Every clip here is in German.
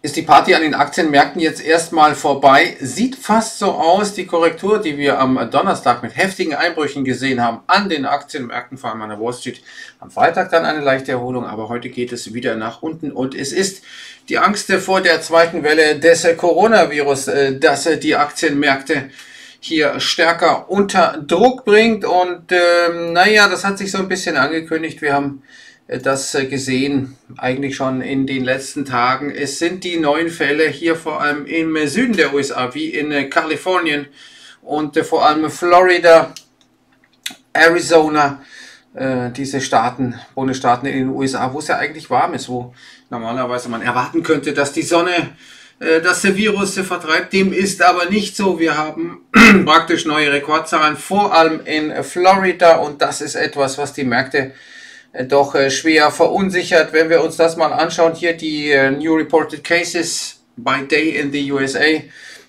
ist die Party an den Aktienmärkten jetzt erstmal vorbei. Sieht fast so aus, die Korrektur, die wir am Donnerstag mit heftigen Einbrüchen gesehen haben an den Aktienmärkten, vor allem an der Wall Street. Am Freitag dann eine leichte Erholung, aber heute geht es wieder nach unten und es ist die Angst vor der zweiten Welle des Coronavirus, äh, dass äh, die Aktienmärkte hier stärker unter Druck bringt und ähm, naja, das hat sich so ein bisschen angekündigt. Wir haben das äh, gesehen, eigentlich schon in den letzten Tagen. Es sind die neuen Fälle hier vor allem im Süden der USA, wie in äh, Kalifornien und äh, vor allem Florida, Arizona, diese Staaten, Bundesstaaten in den USA, wo es ja eigentlich warm ist, wo normalerweise man erwarten könnte, dass die Sonne das Virus vertreibt. Dem ist aber nicht so. Wir haben praktisch neue Rekordzahlen, vor allem in Florida und das ist etwas, was die Märkte doch äh, schwer verunsichert. Wenn wir uns das mal anschauen, hier die äh, New Reported Cases by Day in the USA,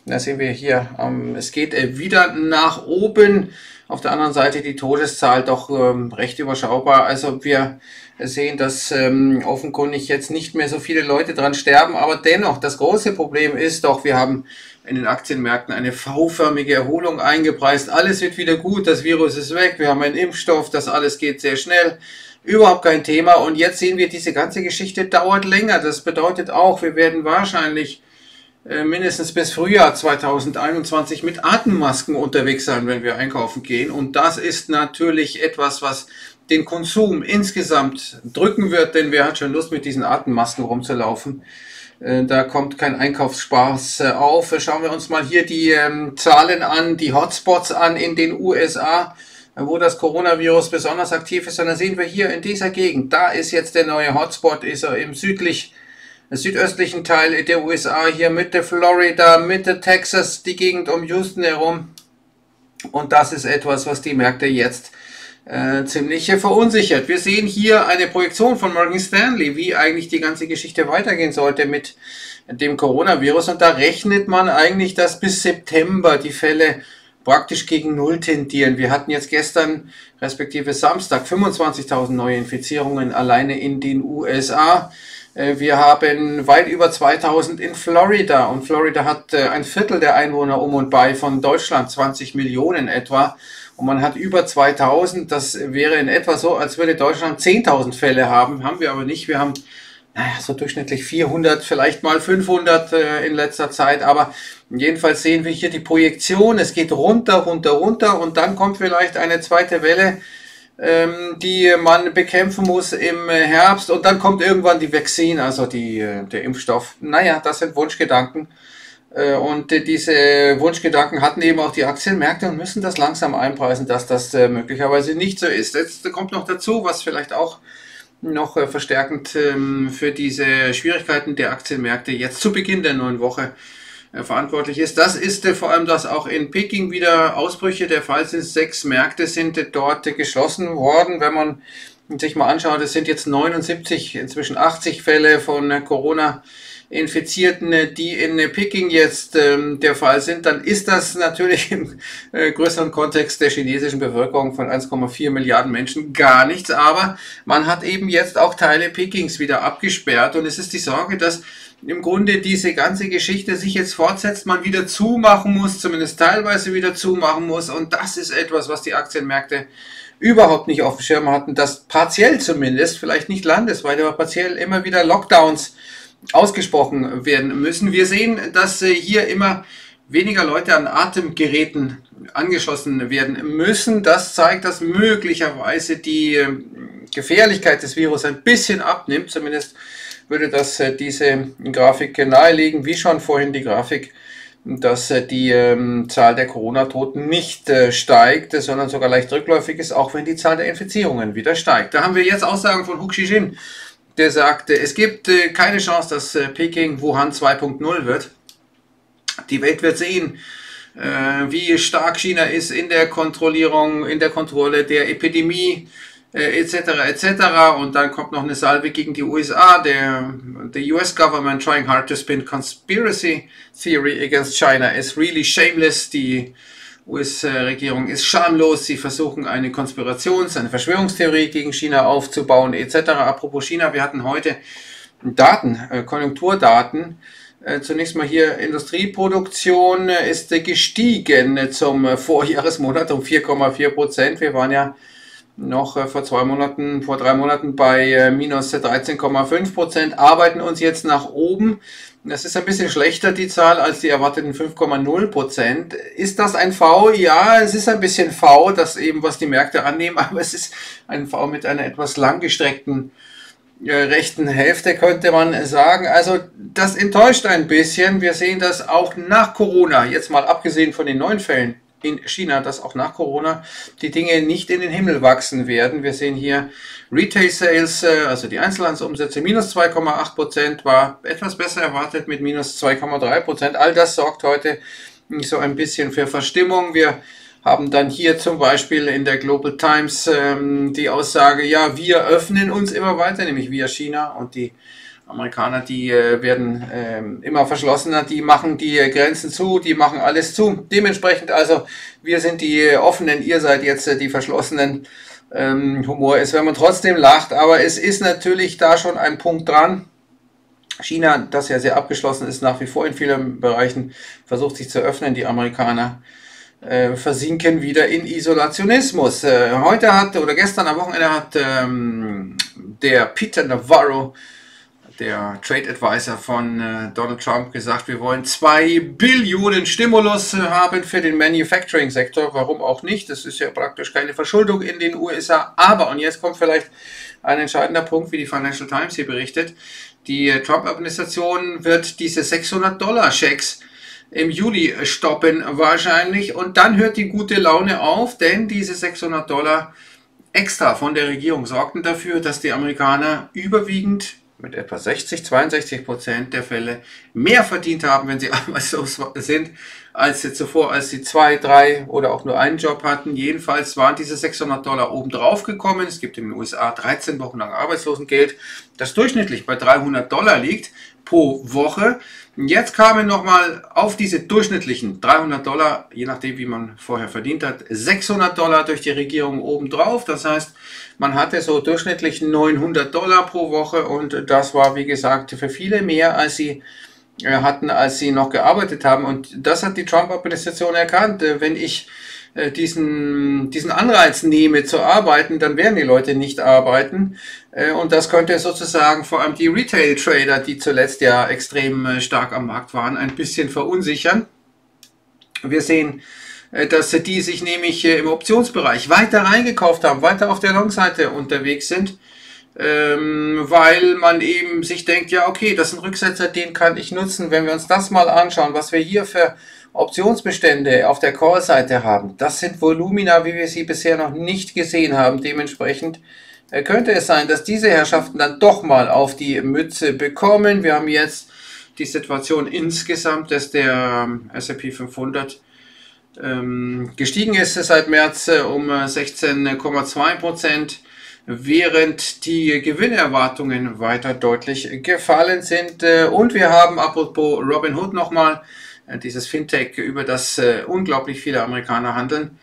da sehen wir hier, ähm, es geht wieder nach oben. Auf der anderen Seite die Todeszahl doch ähm, recht überschaubar. Also wir sehen, dass ähm, offenkundig jetzt nicht mehr so viele Leute dran sterben, aber dennoch, das große Problem ist doch, wir haben in den Aktienmärkten eine V-förmige Erholung eingepreist. Alles wird wieder gut, das Virus ist weg, wir haben einen Impfstoff, das alles geht sehr schnell überhaupt kein Thema. Und jetzt sehen wir, diese ganze Geschichte dauert länger. Das bedeutet auch, wir werden wahrscheinlich äh, mindestens bis Frühjahr 2021 mit Atemmasken unterwegs sein, wenn wir einkaufen gehen. Und das ist natürlich etwas, was den Konsum insgesamt drücken wird, denn wer hat schon Lust, mit diesen Atemmasken rumzulaufen? Äh, da kommt kein Einkaufsspaß äh, auf. Schauen wir uns mal hier die ähm, Zahlen an, die Hotspots an in den USA wo das Coronavirus besonders aktiv ist, sondern sehen wir hier in dieser Gegend. Da ist jetzt der neue Hotspot, ist er im südlich, südöstlichen Teil der USA, hier Mitte Florida, Mitte Texas, die Gegend um Houston herum. Und das ist etwas, was die Märkte jetzt äh, ziemlich verunsichert. Wir sehen hier eine Projektion von Morgan Stanley, wie eigentlich die ganze Geschichte weitergehen sollte mit dem Coronavirus. Und da rechnet man eigentlich, dass bis September die Fälle praktisch gegen Null tendieren. Wir hatten jetzt gestern, respektive Samstag, 25.000 neue Infizierungen alleine in den USA. Äh, wir haben weit über 2000 in Florida und Florida hat äh, ein Viertel der Einwohner um und bei von Deutschland, 20 Millionen etwa. Und man hat über 2000, das wäre in etwa so, als würde Deutschland 10.000 Fälle haben, haben wir aber nicht. Wir haben naja, so durchschnittlich 400, vielleicht mal 500 äh, in letzter Zeit, aber jedenfalls sehen wir hier die Projektion, es geht runter, runter, runter und dann kommt vielleicht eine zweite Welle, ähm, die man bekämpfen muss im Herbst und dann kommt irgendwann die Vaccine, also die, äh, der Impfstoff. Naja, das sind Wunschgedanken. Äh, und diese Wunschgedanken hatten eben auch die Aktienmärkte und müssen das langsam einpreisen, dass das äh, möglicherweise nicht so ist. Jetzt kommt noch dazu, was vielleicht auch noch äh, verstärkend ähm, für diese Schwierigkeiten der Aktienmärkte jetzt zu Beginn der neuen Woche äh, verantwortlich ist. Das ist äh, vor allem, dass auch in Peking wieder Ausbrüche der Fall sind. Sechs Märkte sind dort geschlossen worden. Wenn man sich mal anschaut, es sind jetzt 79, inzwischen 80 Fälle von Corona Infizierten, die in Peking jetzt ähm, der Fall sind, dann ist das natürlich im äh, größeren Kontext der chinesischen Bevölkerung von 1,4 Milliarden Menschen gar nichts. Aber man hat eben jetzt auch Teile Pekings wieder abgesperrt und es ist die Sorge, dass im Grunde diese ganze Geschichte sich jetzt fortsetzt, man wieder zumachen muss, zumindest teilweise wieder zumachen muss. Und das ist etwas, was die Aktienmärkte überhaupt nicht auf dem Schirm hatten, dass partiell zumindest, vielleicht nicht landesweit, aber partiell immer wieder Lockdowns ausgesprochen werden müssen. Wir sehen, dass äh, hier immer weniger Leute an Atemgeräten angeschlossen werden müssen. Das zeigt, dass möglicherweise die ähm, Gefährlichkeit des Virus ein bisschen abnimmt. Zumindest würde das äh, diese Grafik nahelegen, wie schon vorhin die Grafik, dass äh, die ähm, Zahl der Corona-Toten nicht steigt, sondern sogar leicht rückläufig ist, auch wenn die Zahl der Infizierungen wieder steigt. Da haben wir jetzt Aussagen von Hu Xijin der sagte, es gibt äh, keine Chance, dass äh, Peking Wuhan 2.0 wird. Die Welt wird sehen, äh, wie stark China ist in der Kontrollierung, in der Kontrolle der Epidemie etc. etc. Und dann kommt noch eine Salve gegen die USA. Der the US government trying hard to spin conspiracy theory against China is really shameless. Die US-Regierung ist schamlos, sie versuchen eine Konspirations-, eine Verschwörungstheorie gegen China aufzubauen, etc. Apropos China, wir hatten heute Daten, äh, Konjunkturdaten. Äh, zunächst mal hier Industrieproduktion äh, ist gestiegen zum Vorjahresmonat um 4,4 Prozent. Wir waren ja noch vor zwei Monaten, vor drei Monaten bei minus 13,5 Prozent, arbeiten uns jetzt nach oben. Das ist ein bisschen schlechter, die Zahl, als die erwarteten 5,0 Prozent. Ist das ein V? Ja, es ist ein bisschen V, das eben, was die Märkte annehmen, aber es ist ein V mit einer etwas langgestreckten äh, rechten Hälfte, könnte man sagen. Also das enttäuscht ein bisschen. Wir sehen das auch nach Corona, jetzt mal abgesehen von den neuen Fällen in China, dass auch nach Corona die Dinge nicht in den Himmel wachsen werden. Wir sehen hier Retail Sales, äh, also die Einzelhandelsumsätze, minus 2,8 Prozent, war etwas besser erwartet mit minus 2,3 Prozent. All das sorgt heute so ein bisschen für Verstimmung. Wir haben dann hier zum Beispiel in der Global Times ähm, die Aussage, ja, wir öffnen uns immer weiter, nämlich via China und die Amerikaner, die äh, werden äh, immer verschlossener, die machen die Grenzen zu, die machen alles zu. Dementsprechend also, wir sind die offenen, ihr seid jetzt äh, die verschlossenen. Ähm, Humor ist, wenn man trotzdem lacht, aber es ist natürlich da schon ein Punkt dran. China, das ja sehr abgeschlossen ist, nach wie vor in vielen Bereichen versucht sich zu öffnen. Die Amerikaner äh, versinken wieder in Isolationismus. Äh, heute hat, oder gestern am Wochenende hat ähm, der Peter Navarro, der Trade Advisor von äh, Donald Trump, gesagt, wir wollen zwei Billionen Stimulus haben für den Manufacturing-Sektor. Warum auch nicht? Das ist ja praktisch keine Verschuldung in den USA. Aber, und jetzt kommt vielleicht ein entscheidender Punkt, wie die Financial Times hier berichtet, die Trump-Administration wird diese 600-Dollar-Schecks im Juli stoppen wahrscheinlich. Und dann hört die gute Laune auf, denn diese 600 Dollar extra von der Regierung sorgten dafür, dass die Amerikaner überwiegend mit etwa 60, 62 Prozent der Fälle mehr verdient haben, wenn sie arbeitslos sind, als sie zuvor, als sie zwei, drei oder auch nur einen Job hatten. Jedenfalls waren diese 600 Dollar obendrauf gekommen. Es gibt in den USA 13 Wochen lang Arbeitslosengeld, das durchschnittlich bei 300 Dollar liegt pro Woche. Jetzt kamen nochmal auf diese durchschnittlichen 300 Dollar, je nachdem wie man vorher verdient hat, 600 Dollar durch die Regierung obendrauf. Das heißt, man hatte so durchschnittlich 900 Dollar pro Woche und das war, wie gesagt, für viele mehr, als sie äh, hatten, als sie noch gearbeitet haben. Und das hat die Trump-Administration erkannt. Äh, wenn ich äh, diesen, diesen Anreiz nehme zu arbeiten, dann werden die Leute nicht arbeiten. Und das könnte sozusagen vor allem die Retail-Trader, die zuletzt ja extrem stark am Markt waren, ein bisschen verunsichern. Wir sehen dass die sich nämlich äh, im Optionsbereich weiter reingekauft haben, weiter auf der Long-Seite unterwegs sind, ähm, weil man eben sich denkt, ja okay, das ist ein Rücksetzer, den kann ich nutzen. Wenn wir uns das mal anschauen, was wir hier für Optionsbestände auf der Call-Seite haben, das sind Volumina, wie wir sie bisher noch nicht gesehen haben. Dementsprechend äh, könnte es sein, dass diese Herrschaften dann doch mal auf die Mütze bekommen. Wir haben jetzt die Situation insgesamt, dass der ähm, S&P 500 ähm, gestiegen ist seit März äh, um 16,2 äh, Prozent, während die Gewinnerwartungen weiter deutlich gefallen sind. Äh, und wir haben apropos Robinhood nochmal dieses Fintech, über das unglaublich viele Amerikaner handeln ähm,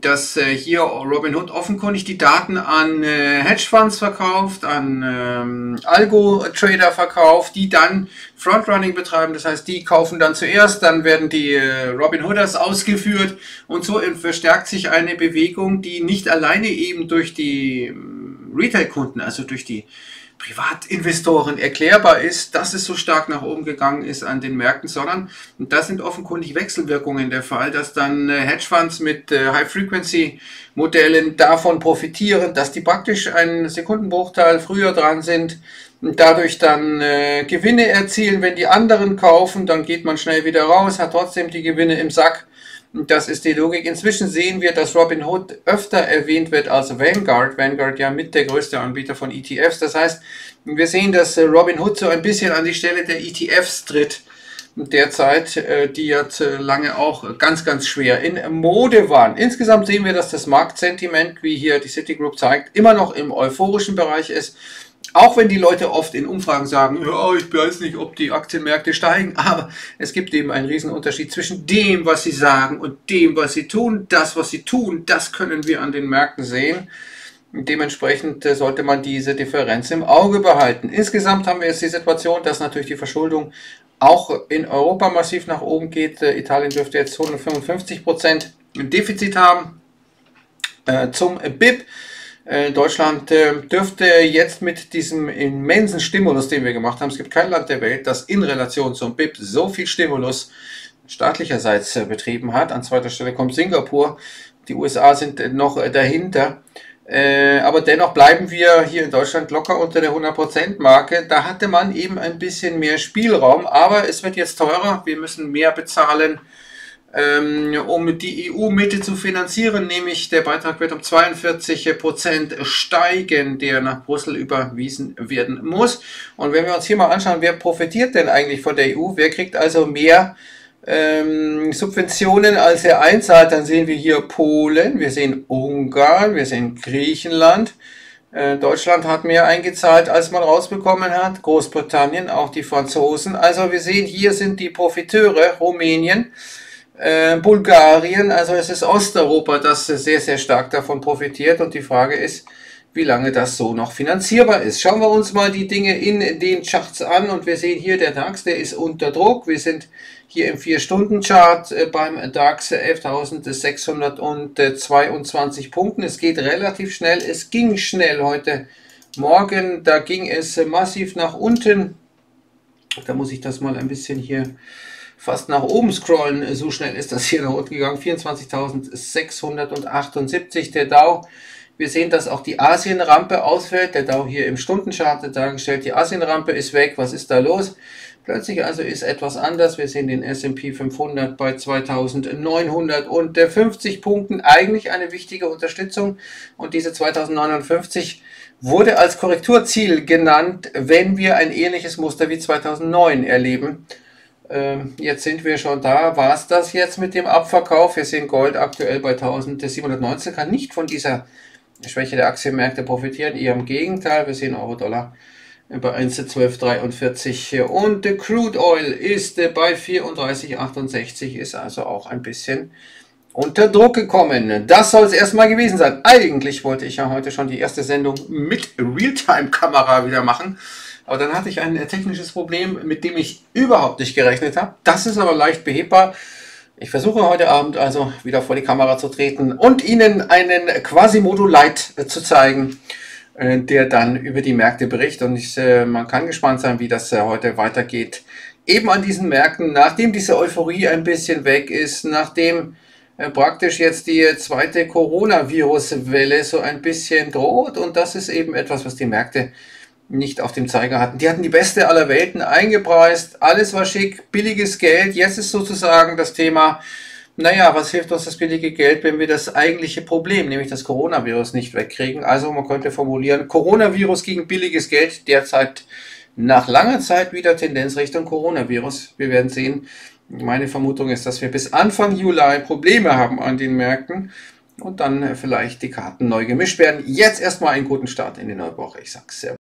dass äh, hier Robinhood offenkundig die Daten an äh, Hedgefonds verkauft, an ähm, Algo-Trader verkauft, die dann Frontrunning betreiben. Das heißt, die kaufen dann zuerst, dann werden die äh, Robinhooders ausgeführt und so verstärkt sich eine Bewegung, die nicht alleine eben durch die ähm, Retail-Kunden, also durch die Privatinvestoren erklärbar ist, dass es so stark nach oben gegangen ist an den Märkten, sondern und das sind offenkundig Wechselwirkungen der Fall, dass dann äh, Hedgefonds mit äh, High-Frequency-Modellen davon profitieren, dass die praktisch einen Sekundenbruchteil früher dran sind und dadurch dann äh, Gewinne erzielen. Wenn die anderen kaufen, dann geht man schnell wieder raus, hat trotzdem die Gewinne im Sack das ist die Logik. Inzwischen sehen wir, dass Robinhood öfter erwähnt wird als Vanguard. Vanguard ja mit der größte Anbieter von ETFs. Das heißt, wir sehen, dass Robinhood so ein bisschen an die Stelle der ETFs tritt derzeit, äh, die jetzt lange auch ganz, ganz schwer in Mode waren. Insgesamt sehen wir, dass das Marktsentiment, wie hier die Citigroup zeigt, immer noch im euphorischen Bereich ist. Auch wenn die Leute oft in Umfragen sagen, ja, ich weiß nicht, ob die Aktienmärkte steigen, aber es gibt eben einen riesen Unterschied zwischen dem, was sie sagen und dem, was sie tun. Das, was sie tun, das können wir an den Märkten sehen. Dementsprechend äh, sollte man diese Differenz im Auge behalten. Insgesamt haben wir jetzt die Situation, dass natürlich die Verschuldung auch in Europa massiv nach oben geht. Äh, Italien dürfte jetzt 155 Prozent Defizit haben. Äh, zum BIP. Deutschland dürfte jetzt mit diesem immensen Stimulus, den wir gemacht haben, es gibt kein Land der Welt, das in Relation zum BIP so viel Stimulus staatlicherseits betrieben hat. An zweiter Stelle kommt Singapur. Die USA sind noch dahinter. Äh, aber dennoch bleiben wir hier in Deutschland locker unter der 100%-Marke. Da hatte man eben ein bisschen mehr Spielraum, aber es wird jetzt teurer. Wir müssen mehr bezahlen, um die EU-Mitte zu finanzieren, nämlich der Beitrag wird um 42% steigen, der nach Brüssel überwiesen werden muss. Und wenn wir uns hier mal anschauen, wer profitiert denn eigentlich von der EU? Wer kriegt also mehr ähm, Subventionen als er einzahlt, dann sehen wir hier Polen, wir sehen Ungarn, wir sehen Griechenland. Äh, Deutschland hat mehr eingezahlt, als man rausbekommen hat. Großbritannien, auch die Franzosen. Also wir sehen, hier sind die Profiteure, Rumänien, äh, Bulgarien. Also es ist Osteuropa, das sehr, sehr stark davon profitiert. Und die Frage ist, wie lange das so noch finanzierbar ist. Schauen wir uns mal die Dinge in den Charts an und wir sehen hier, der DAX, der ist unter Druck. Wir sind hier im 4-Stunden-Chart äh, beim DAX 11.622 Punkten. Es geht relativ schnell, es ging schnell heute Morgen, da ging es massiv nach unten. Da muss ich das mal ein bisschen hier fast nach oben scrollen. So schnell ist das hier nach unten gegangen. 24.678 der Dow wir sehen, dass auch die Asienrampe ausfällt. Der Dow hier im Stundenchart dargestellt. Die Asienrampe ist weg. Was ist da los? Plötzlich also ist etwas anders. Wir sehen den S&P 500 bei 2950 Punkten. Eigentlich eine wichtige Unterstützung. Und diese 2950 wurde als Korrekturziel genannt, wenn wir ein ähnliches Muster wie 2009 erleben. Ähm, jetzt sind wir schon da. War es das jetzt mit dem Abverkauf? Wir sehen Gold aktuell bei 1719. Kann nicht von dieser Schwäche der Aktienmärkte profitieren. Eher im Gegenteil, wir sehen Euro-Dollar bei 1,1243 und der Crude Oil ist bei 34,68, ist also auch ein bisschen unter Druck gekommen. Das soll es erstmal gewesen sein. Eigentlich wollte ich ja heute schon die erste Sendung mit Realtime-Kamera wieder machen. Aber dann hatte ich ein technisches Problem, mit dem ich überhaupt nicht gerechnet habe. Das ist aber leicht behebbar. Ich versuche heute Abend also wieder vor die Kamera zu treten und Ihnen einen Quasimodo Light äh, zu zeigen, äh, der dann über die Märkte berichtet. Und ich, äh, man kann gespannt sein, wie das heute weitergeht. Eben an diesen Märkten, nachdem diese Euphorie ein bisschen weg ist, nachdem praktisch jetzt die zweite Coronavirus-Welle so ein bisschen droht. Und das ist eben etwas, was die Märkte nicht auf dem Zeiger hatten. Die hatten die beste aller Welten eingepreist, alles war schick, billiges Geld. Jetzt ist sozusagen das Thema, naja, was hilft uns das billige Geld, wenn wir das eigentliche Problem, nämlich das Coronavirus, nicht wegkriegen? Also man könnte formulieren, Coronavirus gegen billiges Geld, derzeit nach langer Zeit wieder Tendenz Richtung Coronavirus. Wir werden sehen. Meine Vermutung ist, dass wir bis Anfang Juli Probleme haben an den Märkten und dann vielleicht die Karten neu gemischt werden. Jetzt erstmal einen guten Start in die neue Woche. Ich sag's sehr.